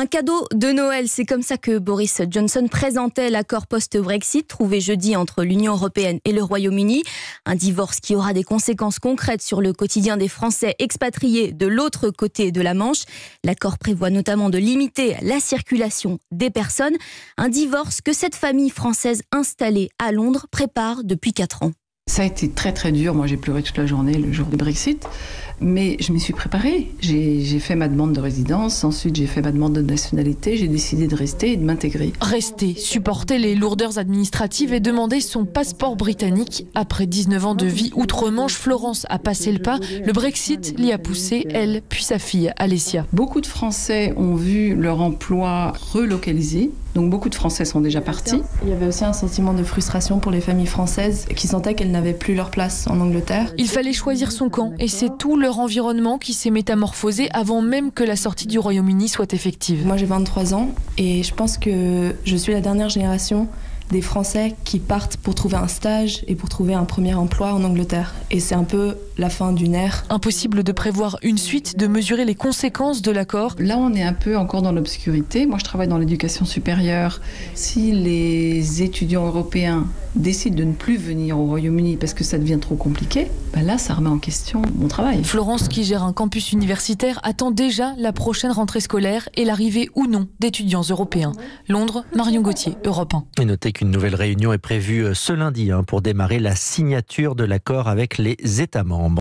Un cadeau de Noël, c'est comme ça que Boris Johnson présentait l'accord post-Brexit trouvé jeudi entre l'Union européenne et le Royaume-Uni. Un divorce qui aura des conséquences concrètes sur le quotidien des Français expatriés de l'autre côté de la Manche. L'accord prévoit notamment de limiter la circulation des personnes. Un divorce que cette famille française installée à Londres prépare depuis 4 ans. Ça a été très très dur. Moi, j'ai pleuré toute la journée le jour du Brexit. Mais je m'y suis préparée. J'ai fait ma demande de résidence. Ensuite, j'ai fait ma demande de nationalité. J'ai décidé de rester et de m'intégrer. Rester, supporter les lourdeurs administratives et demander son passeport britannique. Après 19 ans de vie outre-Manche, Florence a passé le pas. Le Brexit l'y a poussé, elle, puis sa fille, Alessia. Beaucoup de Français ont vu leur emploi relocalisé. Donc beaucoup de Français sont déjà partis. Il y avait aussi un sentiment de frustration pour les familles françaises qui sentaient qu'elles n'avaient plus leur place en Angleterre. Il fallait choisir son camp et c'est tout leur environnement qui s'est métamorphosé avant même que la sortie du Royaume-Uni soit effective. Moi j'ai 23 ans et je pense que je suis la dernière génération des Français qui partent pour trouver un stage et pour trouver un premier emploi en Angleterre. Et c'est un peu la fin d'une ère. Impossible de prévoir une suite, de mesurer les conséquences de l'accord. Là, on est un peu encore dans l'obscurité. Moi, je travaille dans l'éducation supérieure. Si les étudiants européens décident de ne plus venir au Royaume-Uni parce que ça devient trop compliqué, ben là, ça remet en question mon travail. Florence, qui gère un campus universitaire, attend déjà la prochaine rentrée scolaire et l'arrivée ou non d'étudiants européens. Londres, Marion Gauthier, Europe 1. Et notez qu'une nouvelle réunion est prévue ce lundi hein, pour démarrer la signature de l'accord avec les États membres.